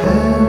Hello.